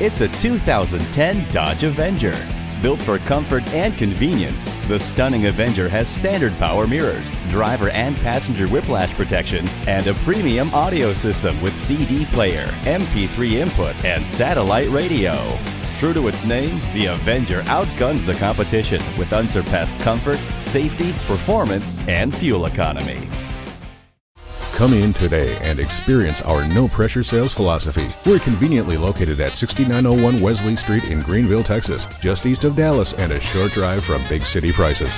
It's a 2010 Dodge Avenger. Built for comfort and convenience, the stunning Avenger has standard power mirrors, driver and passenger whiplash protection, and a premium audio system with CD player, MP3 input, and satellite radio. True to its name, the Avenger outguns the competition with unsurpassed comfort, safety, performance, and fuel economy. Come in today and experience our no pressure sales philosophy. We're conveniently located at 6901 Wesley Street in Greenville, Texas, just east of Dallas and a short drive from big city prices.